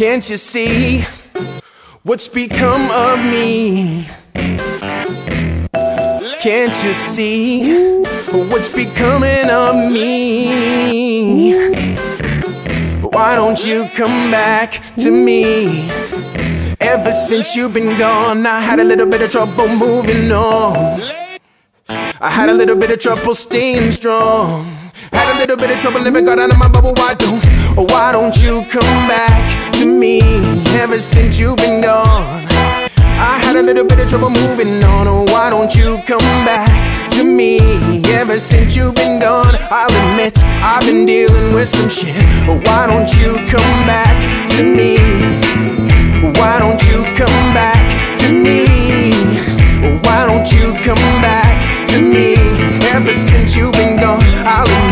Can't you see what's become of me? Can't you see what's becoming of me? Why don't you come back to me? Ever since you've been gone, I had a little bit of trouble moving on. I had a little bit of trouble staying strong. Had a little bit of trouble never got out of my bubble. Why don't, oh, why don't you come back to me? Ever since you've been gone, I had a little bit of trouble moving on. Oh, why don't you come back to me? Ever since you've been gone, I'll admit I've been dealing with some shit. Oh, why don't you come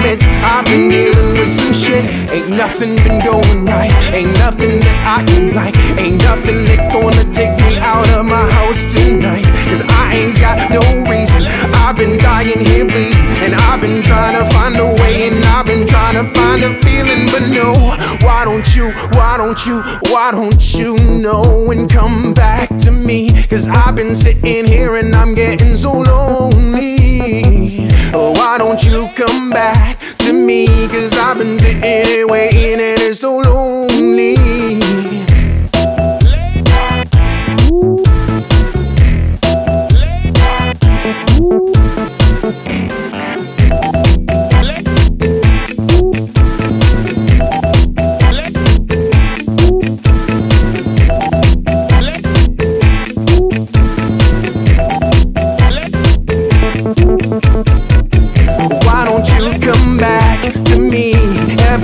I've been dealing with some shit. Ain't nothing been going right, ain't nothing that I can like, ain't nothing that gonna take me out of my house tonight. Cause I ain't got no reason, I've been dying here bleeding, and I've been trying to find a way, and I've been trying to find a feeling, but no. Why don't you, why don't you, why don't you know and come back to me? Cause I've been sitting here and I'm getting so lonely. Oh, why don't you come back? Cause I've been sitting here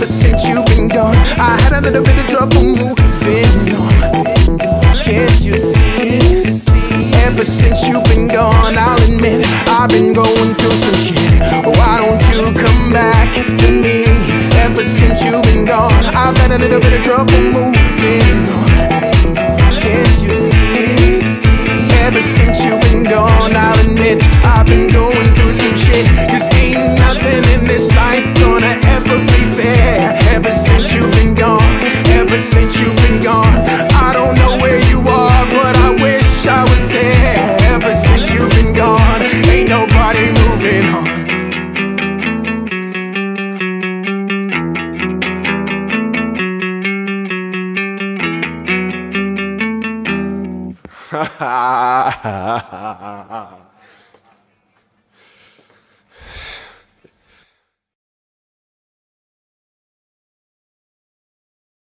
Ever since you've been gone, I had a little bit of trouble moving on. Can't you see? Ever since you've been gone, I'll admit I've been going through some shit. Why don't you come back to me? Ever since you've been gone, I've had a little bit of trouble moving ha ha ha ha ha ha